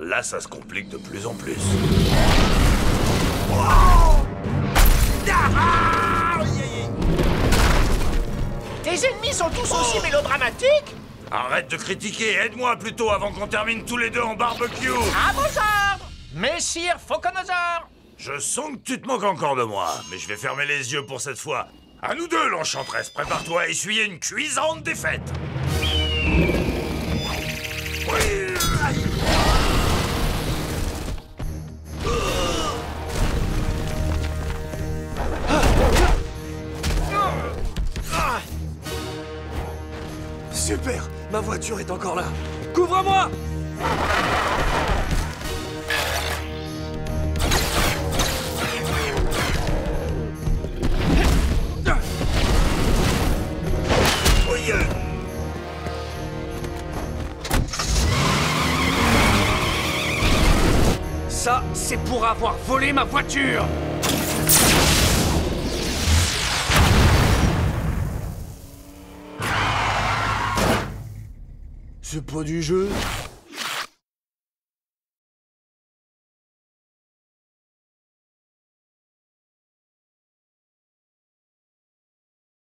Là, ça se complique de plus en plus. Tes ennemis sont tous aussi mélodramatiques Arrête de critiquer, aide-moi plutôt avant qu'on termine tous les deux en barbecue. À vos ordres. Messire Je sens que tu te moques encore de moi, mais je vais fermer les yeux pour cette fois. À nous deux, l'enchanteresse, prépare-toi à essuyer une cuisante défaite Super Ma voiture est encore là. Couvre-moi. Ça, c'est pour avoir volé ma voiture C'est pas du jeu